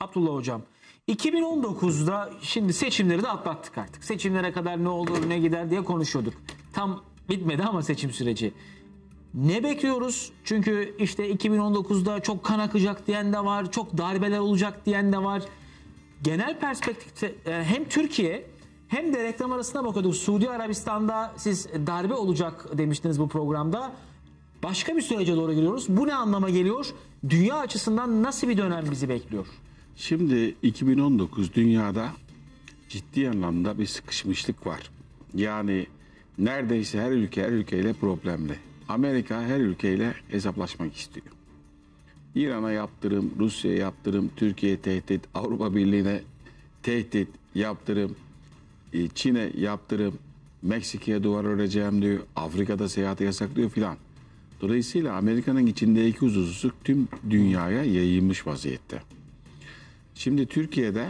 Abdullah Hocam 2019'da şimdi seçimleri de atlattık artık. Seçimlere kadar ne olur ne gider diye konuşuyorduk. Tam bitmedi ama seçim süreci. Ne bekliyoruz? Çünkü işte 2019'da çok kan akacak diyen de var, çok darbeler olacak diyen de var. Genel perspektifte e, hem Türkiye hem de reklam arasına bakıyorduk. Suudi Arabistan'da siz darbe olacak demiştiniz bu programda. Başka bir sürece doğru giriyoruz. Bu ne anlama geliyor? Dünya açısından nasıl bir dönem bizi bekliyor? Şimdi 2019 dünyada ciddi anlamda bir sıkışmışlık var. Yani neredeyse her ülke her ülkeyle problemli. Amerika her ülkeyle hesaplaşmak istiyor. İran'a yaptırım, Rusya'ya yaptırım, Türkiye tehdit, Avrupa Birliği'ne tehdit, yaptırım, e, Çin'e yaptırım, Meksika'ya duvar öreceğim diyor, Afrika'da seyahati yasaklıyor filan. Dolayısıyla Amerika'nın içindeki huzursuzluk tüm dünyaya yayılmış vaziyette. Şimdi Türkiye'de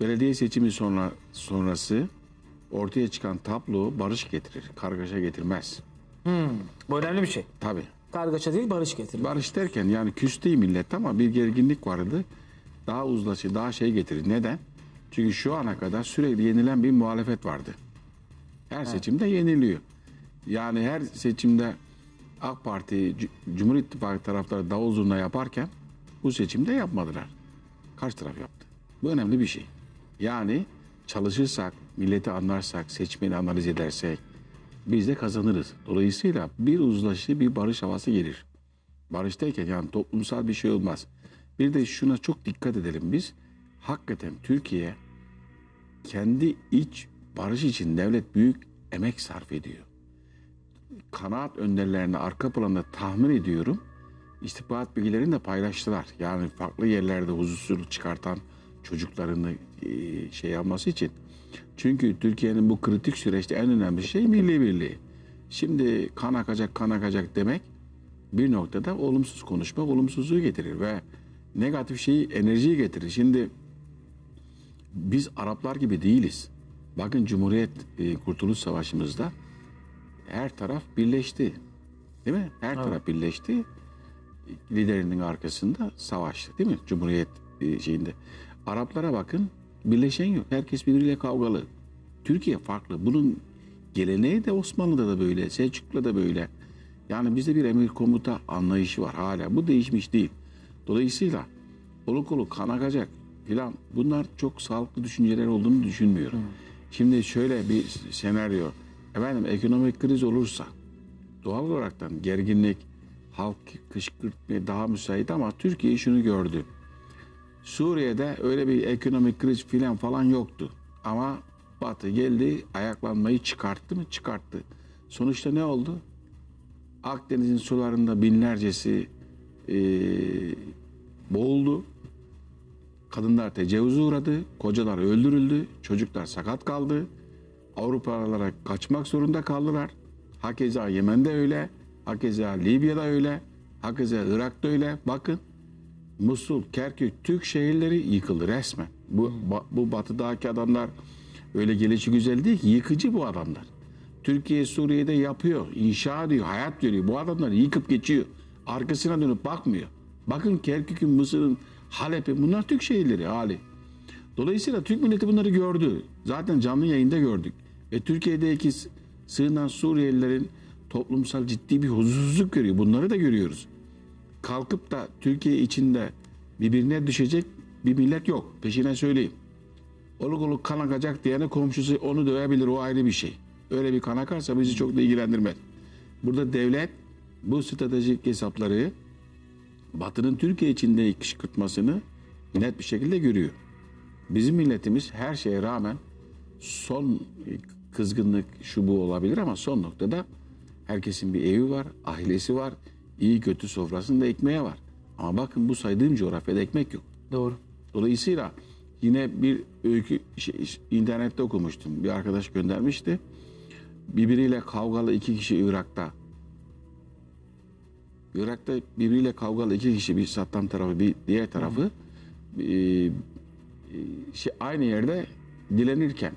belediye seçimi sonra, sonrası ortaya çıkan tablo barış getirir, kargaşa getirmez. Bu önemli bir şey. Tabii. Kargaşa değil barış getirir. Barış derken yani küs değil millet ama bir gerginlik vardı. Daha uzlaşı, daha şey getirir. Neden? Çünkü şu ana kadar sürekli yenilen bir muhalefet vardı. Her seçimde yeniliyor. Yani her seçimde AK Parti, Cumhur İttifakı taraftarı davul zurna yaparken bu seçimde yapmadılar. Karşı taraf yaptı. Bu önemli bir şey. Yani çalışırsak, milleti anlarsak, seçmeni analiz edersek biz de kazanırız. Dolayısıyla bir uzlaşı, bir barış havası gelir. Barış derken yani toplumsal bir şey olmaz. Bir de şuna çok dikkat edelim biz. Hakikaten Türkiye kendi iç barış için devlet büyük emek sarf ediyor. Kanaat önderlerini arka planda tahmin ediyorum. İstihbarat bilgilerini de paylaştılar. Yani farklı yerlerde huzursuzluk çıkartan çocuklarını e, şey alması için. Çünkü Türkiye'nin bu kritik süreçte en önemli şey milli birliği. Şimdi kan akacak kan akacak demek bir noktada olumsuz konuşma olumsuzluğu getirir ve negatif şeyi enerjiyi getirir. Şimdi biz Araplar gibi değiliz. Bakın Cumhuriyet e, Kurtuluş Savaşı'mızda her taraf birleşti. Değil mi? Her taraf birleşti. Liderinin arkasında savaştı. Değil mi? Cumhuriyet e, şeyinde. Araplara bakın birleşen yok. Herkes birbiriyle kavgalı. Türkiye farklı. Bunun geleneği de Osmanlı'da da böyle. Selçuklu'da da böyle. Yani bizde bir emir komuta anlayışı var hala. Bu değişmiş değil. Dolayısıyla oluk oluk kan akacak filan bunlar çok sağlıklı düşünceler olduğunu düşünmüyorum. Şimdi şöyle bir senaryo. Efendim ekonomik kriz olursa doğal olaraktan gerginlik, halk kışkırtmaya daha müsait ama Türkiye şunu gördü. Suriye'de öyle bir ekonomik kriz filan falan yoktu. Ama Batı geldi ayaklanmayı çıkarttı mı? Çıkarttı. Sonuçta ne oldu? Akdeniz'in sularında binlercesi eee boğuldu. Kadınlar tecavüze uğradı, kocalar öldürüldü, çocuklar sakat kaldı. Avrupalılara kaçmak zorunda kaldılar. Hakeza Yemen'de öyle, hakeza Libya'da öyle, hakeza Irak'ta öyle. Bakın Musul, Kerkük, Türk şehirleri yıkıldı resmen. Bu, bu batıdaki adamlar öyle gelişi güzel değil ki yıkıcı bu adamlar. Türkiye Suriye'de yapıyor, inşa ediyor, hayat veriyor. Bu adamlar yıkıp geçiyor. Arkasına dönüp bakmıyor. Bakın Kerkük'ün, Mısır'ın, Halep'in bunlar Türk şehirleri hali. Dolayısıyla Türk milleti bunları gördü. Zaten canlı yayında gördük. Ve Türkiye'deki sığınan Suriyelilerin toplumsal ciddi bir huzursuzluk görüyor. Bunları da görüyoruz. Kalkıp da Türkiye içinde birbirine düşecek bir millet yok. Peşine söyleyeyim. Oluk oluk kan akacak diyene komşusu onu dövebilir o ayrı bir şey. Öyle bir kan akarsa bizi çok da ilgilendirmez. Burada devlet bu stratejik hesapları Batı'nın Türkiye içinde kışkırtmasını net bir şekilde görüyor. Bizim milletimiz her şeye rağmen son kızgınlık şu bu olabilir ama son noktada herkesin bir evi var, ailesi var, iyi kötü sofrasında ekmeği var. Ama bakın bu saydığım coğrafyada ekmek yok. Doğru. Dolayısıyla yine bir öykü şey, internette okumuştum. Bir arkadaş göndermişti. Birbiriyle kavgalı iki kişi Irak'ta. Irak'ta birbiriyle kavgalı iki kişi bir Saddam tarafı bir diğer tarafı e, e, şey, aynı yerde dilenirken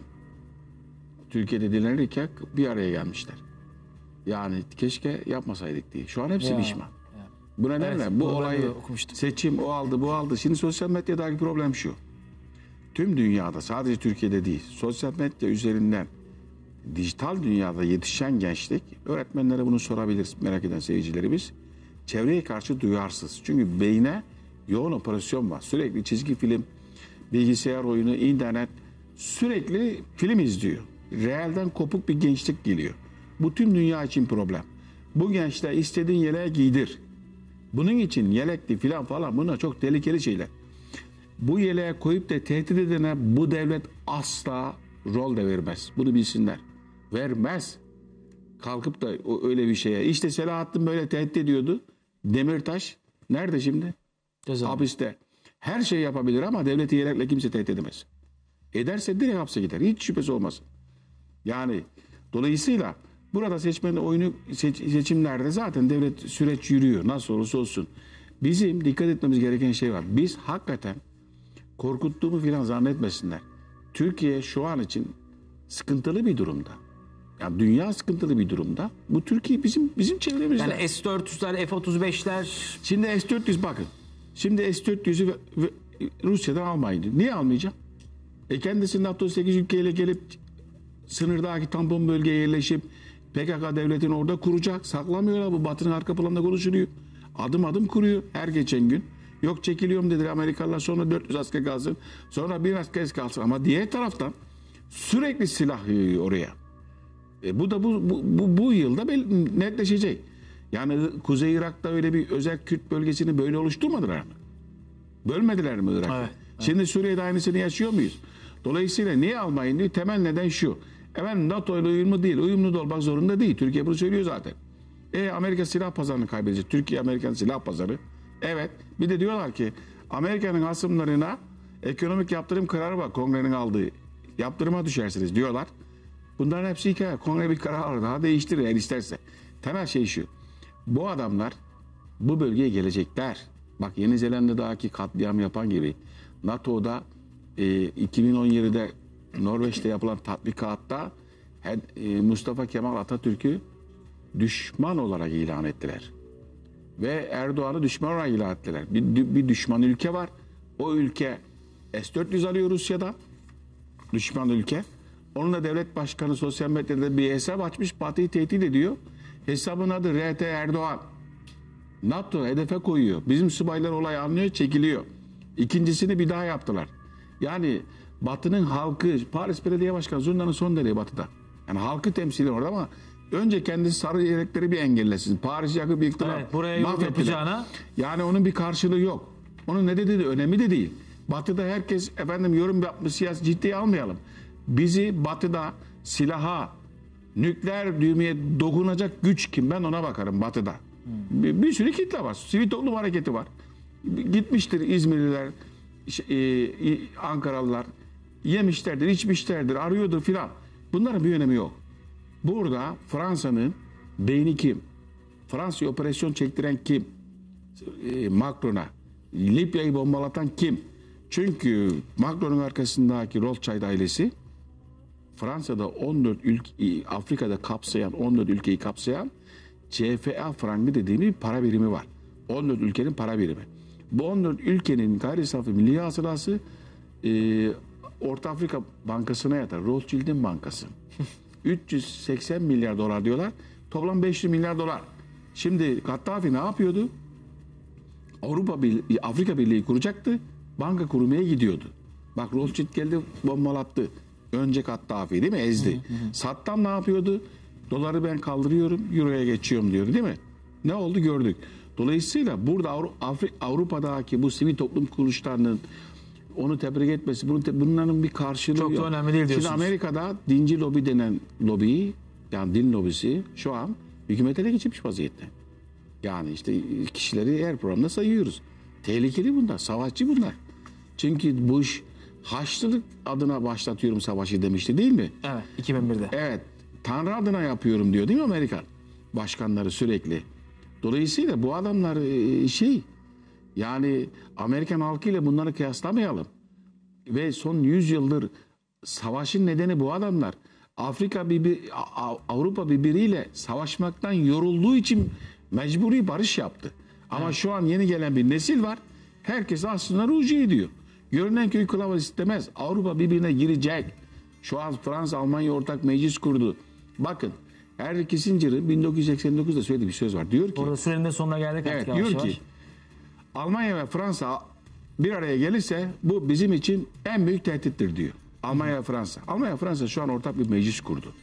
Türkiye'de dilenirken bir araya gelmişler. Yani keşke yapmasaydık diye. Şu an hepsi Ya, pişman. Bu nedenle Evet, bu bu olayı olayı da okumuştum. seçim o aldı bu aldı. Şimdi sosyal medyadaki problem şu. Tüm dünyada sadece Türkiye'de değil sosyal medya üzerinden dijital dünyada yetişen gençlik öğretmenlere bunu sorabiliriz merak eden seyircilerimiz. Çevreye karşı duyarsız. Çünkü beyne yoğun operasyon var. Sürekli çizgi film, bilgisayar oyunu, internet sürekli film izliyor. Realden kopuk bir gençlik geliyor. Bu tüm dünya için problem. Bu gençler istediğin yeleğe giydir. Bunun için yelekli filan falan bunlar çok tehlikeli şeyler. Bu yeleğe koyup da tehdit edene bu devlet asla rol de vermez. Bunu bilsinler. Vermez. Kalkıp da öyle bir şeye. İşte Selahattin böyle tehdit ediyordu. Demirtaş nerede şimdi? Cezaevinde. Hapiste. Her şey yapabilir ama devleti yelekle kimse tehdit edemez. Ederse direkt hapse gider. Hiç şüphesi olmasın. Yani dolayısıyla burada seçmenin oyunu seç- seçimlerde zaten devlet süreç yürüyor. Nasıl olursa olsun. Bizim dikkat etmemiz gereken şey var. Biz hakikaten korkuttuğumu falan zannetmesinler. Türkiye şu an için sıkıntılı bir durumda. Yani dünya sıkıntılı bir durumda. Bu Türkiye bizim bizim çevremizde. Yani S-400'ler, F-35'ler Şimdi S-400 bakın. Şimdi S-400'ü ve- ve Rusya'dan almayın. Niye almayacağım? E kendisi NATO 8 ülkeyle gelip sınırdaki tampon bölgeye yerleşip PKK devletini orada kuracak. Saklamıyorlar bu batının arka planında konuşuluyor. Adım adım kuruyor her geçen gün. Yok çekiliyorum dediler Amerikalılar sonra 400 asker kalsın. Sonra bir asker kalsın. Ama diğer taraftan sürekli silah yığıyor oraya. E bu da bu, bu, bu, bu yılda netleşecek. Yani Kuzey Irak'ta öyle bir özel Kürt bölgesini böyle oluşturmadılar mı? Bölmediler mi Irak'ı? Evet, Şimdi Suriye'de aynısını yaşıyor muyuz? Dolayısıyla niye almayın diyor. Temel neden şu. Efendim NATO ile uyumlu değil. Uyumlu da olmak zorunda değil. Türkiye bunu söylüyor zaten. E Amerika silah pazarını kaybedecek. Türkiye Amerikan silah pazarı. Evet. Bir de diyorlar ki Amerika'nın hasımlarına ekonomik yaptırım kararı var. Kongrenin aldığı. Yaptırıma düşersiniz diyorlar. Bunların hepsi hikaye. Kongre bir karar alır. Daha değiştirir eğer isterse. Temel şey şu. Bu adamlar bu bölgeye gelecekler. Bak Yeni Zelanda'daki katliam yapan gibi NATO'da e, 2017'de Norveç'te yapılan tatbikatta e, Mustafa Kemal Atatürk'ü düşman olarak ilan ettiler. Ve Erdoğan'ı düşman olarak ilan ettiler. Bir, bir düşman ülke var. O ülke S-400 alıyor Rusya'dan düşman ülke. Onunla devlet başkanı sosyal medyada bir hesap açmış. Batı'yı tehdit ediyor. Hesabın adı RT Erdoğan. NATO hedefe koyuyor. Bizim subaylar olay anlıyor, çekiliyor. İkincisini bir daha yaptılar. Yani Batı'nın halkı, Paris Belediye Başkanı Zurna'nın son derece Batı'da. Yani halkı temsili orada ama önce kendisi sarı yelekleri bir engellesin. Paris yakıp yıktılar. Evet, buraya mahvettiler. yapacağına- Yani onun bir karşılığı yok. Onun ne dediği de önemli de değil. Batı'da herkes efendim yorum yapmış siyasi ciddiye almayalım. Bizi Batı'da silaha, nükleer düğmeye dokunacak güç kim? Ben ona bakarım Batı'da. Bir, bir sürü kitle var. Sivil toplum hareketi var. Gitmiştir İzmirliler, e, e, Ankaralılar. Yemişlerdir, içmişlerdir, arıyordur filan. Bunların bir önemi yok. Burada Fransa'nın beyni kim? Fransa'ya operasyon çektiren kim? e, Macron'a Libya'yı bombalatan kim? Çünkü Macron'un arkasındaki Rothschild ailesi Fransa'da 14 ülke, Afrika'da kapsayan 14 ülkeyi kapsayan CFA frangı dediğimiz para birimi var. 14 ülkenin para birimi. Bu 14 ülkenin gayri safi milli hasılası e, Orta Afrika Bankası'na yatar. Rothschild'in bankası. 380 milyar dolar diyorlar. Toplam 500 milyar dolar. Şimdi Gaddafi ne yapıyordu? Avrupa Birliği, Afrika Birliği kuracaktı. Banka kurmaya gidiyordu. Bak Rothschild geldi bombalattı. Önce Gaddafi değil mi? Ezdi. Saddam ne yapıyordu? Doları ben kaldırıyorum, Euro'ya geçiyorum diyordu değil mi? Ne oldu gördük. Dolayısıyla burada Avru- Afri- Avrupa'daki bu sivil toplum kuruluşlarının onu tebrik etmesi, bunun te- bunların bir karşılığı Çok yok. önemli değil Şimdi diyorsunuz. Amerika'da dinci lobi denen lobiyi, yani din lobisi şu an hükümete ele geçirmiş vaziyette. Yani işte kişileri her programda sayıyoruz. Tehlikeli bunlar, savaşçı bunlar. Çünkü Bush Haçlılık adına başlatıyorum savaşı demişti değil mi? evet 2001'de. Evet, Tanrı adına yapıyorum diyor değil mi Amerikan? Başkanları sürekli. Dolayısıyla bu adamlar e, şey, yani Amerikan halkıyla bunları kıyaslamayalım. Ve son 100 yıldır savaşın nedeni bu adamlar. Afrika bir, Avrupa birbiriyle savaşmaktan yorulduğu için mecburi barış yaptı. Ama şu an yeni gelen bir nesil var. Herkes aslında ruji ediyor. Görünen köy kılavuz istemez. Avrupa birbirine girecek. Şu an Fransa Almanya ortak meclis kurdu. Bakın Henry Kissinger'ın 1989'da söylediği bir söz var. Diyor ki Orada sürenin sonuna geldik Evet diyor ki Almanya ve Fransa bir araya gelirse bu bizim için en büyük tehdittir diyor. Almanya ve Fransa. Almanya ve Fransa şu an ortak bir meclis kurdu.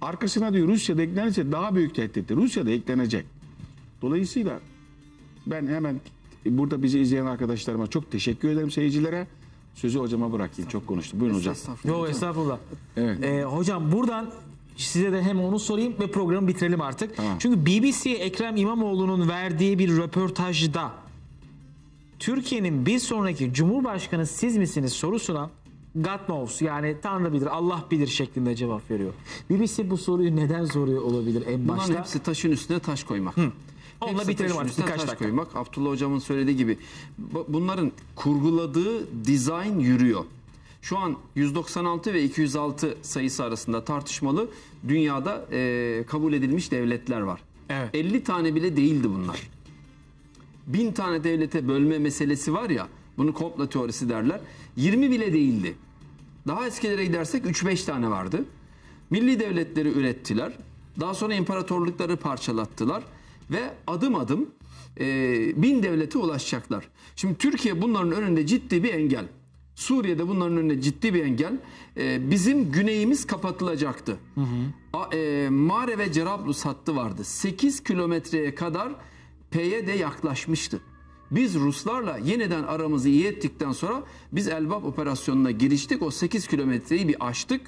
Arkasına diyor Rusya da eklenirse daha büyük tehdittir. Rusya da eklenecek. Dolayısıyla ben hemen burada bizi izleyen arkadaşlarıma çok teşekkür ederim seyircilere. Sözü hocama bırakayım. Çok konuştu. Buyurun hocam. Yok estağfurullah. Evet. Ee, hocam buradan size de hem onu sorayım ve programı bitirelim artık. Tamam. Çünkü BBC Ekrem İmamoğlu'nun verdiği bir röportajda Türkiye'nin bir sonraki Cumhurbaşkanı siz misiniz sorusuna God knows yani Tanrı bilir Allah bilir şeklinde cevap veriyor. BBC bu soruyu neden soruyor olabilir en Bunların başta? hepsi taşın üstüne taş koymak. Onunla Hepsi bitirelim artık, birkaç taş dakika. koymak. Abdullah hocamın söylediği gibi bu- bunların kurguladığı dizayn yürüyor. Şu an 196 ve 206 sayısı arasında tartışmalı dünyada e, kabul edilmiş devletler var. Evet. 50 tane bile değildi bunlar. Bin tane devlete bölme meselesi var ya bunu komplo teorisi derler. 20 bile değildi. Daha eskilere gidersek 3-5 tane vardı. Milli devletleri ürettiler. Daha sonra imparatorlukları parçalattılar. Ve adım adım e, bin devlete ulaşacaklar. Şimdi Türkiye bunların önünde ciddi bir engel. Suriye'de bunların önünde ciddi bir engel. E, bizim güneyimiz kapatılacaktı. A, e, Mare ve Cerablus hattı vardı. 8 kilometreye kadar PYD yaklaşmıştı. Biz Ruslarla yeniden aramızı iyi ettikten sonra biz Elbap operasyonuna giriştik. O 8 kilometreyi bir aştık.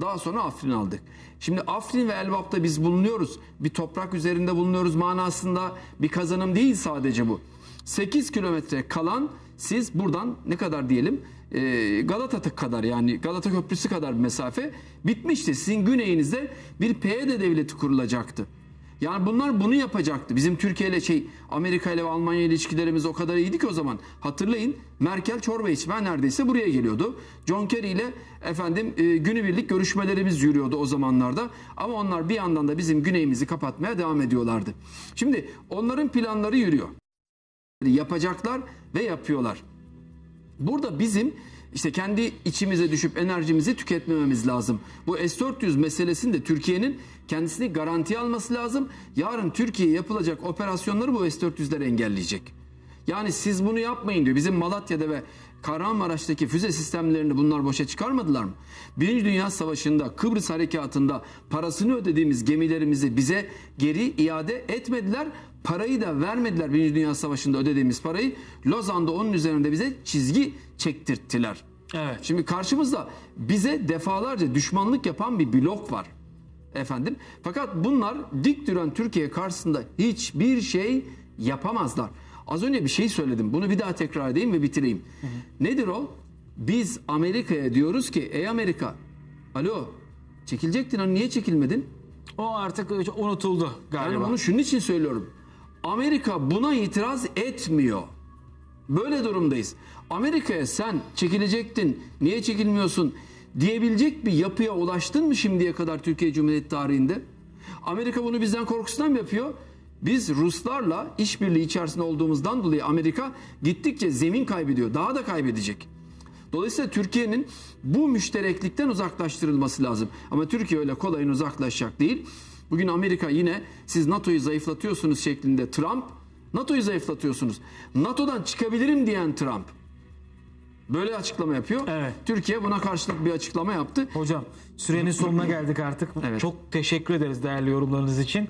Daha sonra Afrin aldık. Şimdi Afrin ve Elbap'ta biz bulunuyoruz. Bir toprak üzerinde bulunuyoruz manasında bir kazanım değil sadece bu. 8 kilometre kalan siz buradan ne kadar diyelim e, Galata kadar yani Galata Köprüsü kadar bir mesafe bitmişti. Sizin güneyinizde bir PYD devleti kurulacaktı. Yani bunlar bunu yapacaktı. Bizim Türkiye ile şey Amerika ile ve Almanya ile ilişkilerimiz o kadar iyiydi ki o zaman. Hatırlayın Merkel çorba içmeye neredeyse buraya geliyordu. John Kerry ile efendim e, günübirlik görüşmelerimiz yürüyordu o zamanlarda. Ama onlar bir yandan da bizim güneyimizi kapatmaya devam ediyorlardı. Şimdi onların planları yürüyor. Yapacaklar ve yapıyorlar. Burada bizim işte kendi içimize düşüp enerjimizi tüketmememiz lazım. Bu S-400 meselesinde Türkiye'nin kendisini garantiye alması lazım. Yarın Türkiye'ye yapılacak operasyonları bu S-400'ler engelleyecek. Yani siz bunu yapmayın diyor. Bizim Malatya'da ve Kahramanmaraş'taki füze sistemlerini bunlar boşa çıkarmadılar mı? Birinci Dünya Savaşı'nda Kıbrıs Harekatı'nda parasını ödediğimiz gemilerimizi bize geri iade etmediler. Parayı da vermediler Birinci Dünya Savaşı'nda ödediğimiz parayı. Lozan'da onun üzerinde bize çizgi çektirttiler. Evet. Şimdi karşımızda bize defalarca düşmanlık yapan bir blok var. Efendim. Fakat bunlar dik duran Türkiye karşısında hiçbir şey yapamazlar. Az önce bir şey söyledim. Bunu bir daha tekrar edeyim ve bitireyim. Nedir o? Biz Amerika'ya diyoruz ki ey Amerika alo çekilecektin hani niye çekilmedin? O artık unutuldu Yani galiba. bunu şunun için söylüyorum. Amerika buna itiraz etmiyor. Böyle durumdayız. Amerika'ya sen çekilecektin, niye çekilmiyorsun diyebilecek bir yapıya ulaştın mı şimdiye kadar Türkiye Cumhuriyeti tarihinde? Amerika bunu bizden korkusundan mı yapıyor? Biz Ruslarla işbirliği içerisinde olduğumuzdan dolayı Amerika gittikçe zemin kaybediyor. Daha da kaybedecek. Dolayısıyla Türkiye'nin bu müştereklikten uzaklaştırılması lazım. Ama Türkiye öyle kolayın uzaklaşacak değil. Bugün Amerika yine siz NATO'yu zayıflatıyorsunuz şeklinde Trump, NATO'yu zayıflatıyorsunuz. NATO'dan çıkabilirim diyen Trump. Böyle açıklama yapıyor. Evet. Türkiye buna karşılık bir açıklama yaptı. Hocam sürenin sonuna geldik artık. Evet. Çok teşekkür ederiz değerli yorumlarınız için.